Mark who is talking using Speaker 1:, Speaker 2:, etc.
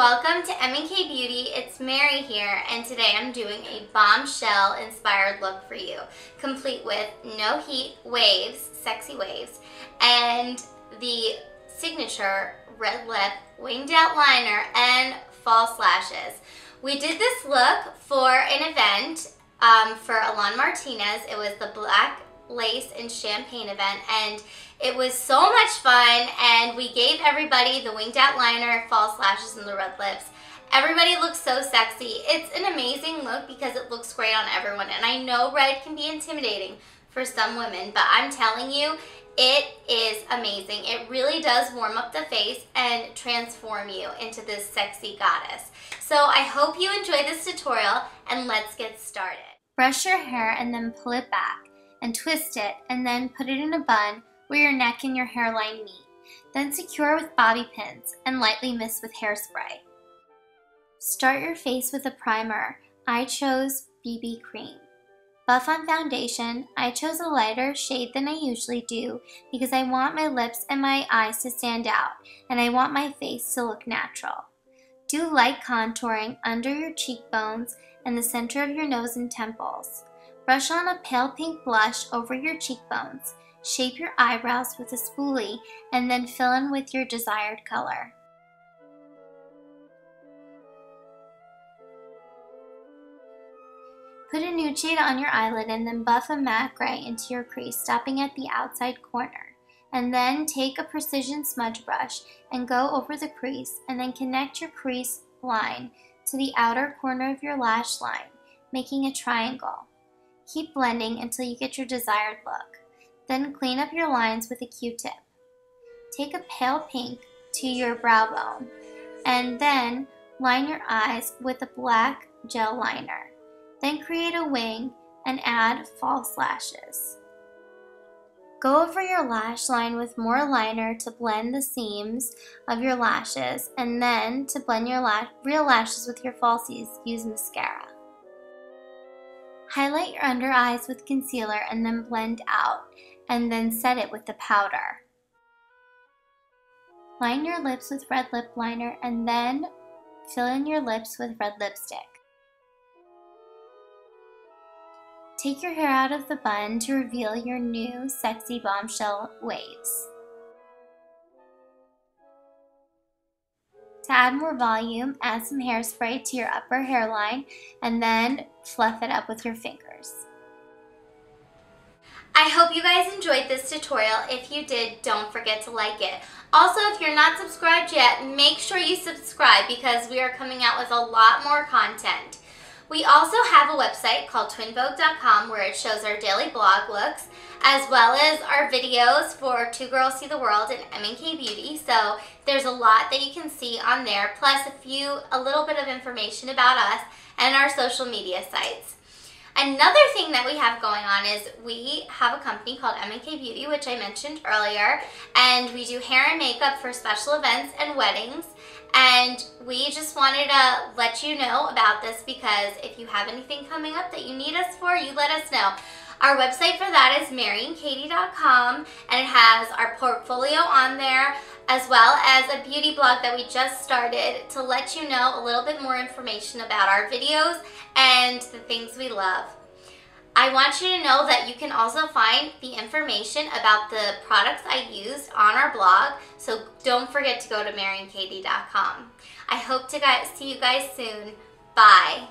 Speaker 1: welcome to M&K Beauty. It's Mary here, and today I'm doing a bombshell inspired look for you, complete with no heat waves, sexy waves, and the signature red lip winged out liner and false lashes. We did this look for an event um, for Alon Martinez. It was the Black Lace and Champagne event, and it was so much fun, and we gave everybody the winged out liner, false lashes, and the red lips. Everybody looks so sexy. It's an amazing look because it looks great on everyone, and I know red can be intimidating for some women, but I'm telling you, it is amazing. It really does warm up the face and transform you into this sexy goddess. So I hope you enjoy this tutorial, and let's get started. Brush your hair and then pull it back and twist it and then put it in a bun where your neck and your hairline meet. Then secure with bobby pins and lightly mist with hairspray. Start your face with a primer. I chose BB Cream. Buff on foundation, I chose a lighter shade than I usually do because I want my lips and my eyes to stand out and I want my face to look natural. Do light contouring under your cheekbones and the center of your nose and temples. Brush on a pale pink blush over your cheekbones Shape your eyebrows with a spoolie and then fill in with your desired color. Put a nude shade on your eyelid and then buff a matte gray into your crease, stopping at the outside corner. And then take a precision smudge brush and go over the crease and then connect your crease line to the outer corner of your lash line, making a triangle. Keep blending until you get your desired look. Then clean up your lines with a Q-tip. Take a pale pink to your brow bone and then line your eyes with a black gel liner. Then create a wing and add false lashes. Go over your lash line with more liner to blend the seams of your lashes and then to blend your la real lashes with your falsies, use mascara. Highlight your under eyes with concealer and then blend out and then set it with the powder. Line your lips with red lip liner and then fill in your lips with red lipstick. Take your hair out of the bun to reveal your new sexy bombshell waves. To add more volume, add some hairspray to your upper hairline and then fluff it up with your fingers. I hope you guys enjoyed this tutorial. If you did, don't forget to like it. Also, if you're not subscribed yet, make sure you subscribe because we are coming out with a lot more content. We also have a website called twinvogue.com where it shows our daily blog looks as well as our videos for Two Girls See the World and M&K Beauty. So there's a lot that you can see on there plus a few, a little bit of information about us and our social media sites. Another thing that we have going on is we have a company called M&K Beauty, which I mentioned earlier, and we do hair and makeup for special events and weddings. And we just wanted to let you know about this because if you have anything coming up that you need us for, you let us know. Our website for that is maryandkatie.com and it has our portfolio on there as well as a beauty blog that we just started to let you know a little bit more information about our videos and the things we love. I want you to know that you can also find the information about the products I used on our blog, so don't forget to go to maryandkatie.com. I hope to see you guys soon. Bye.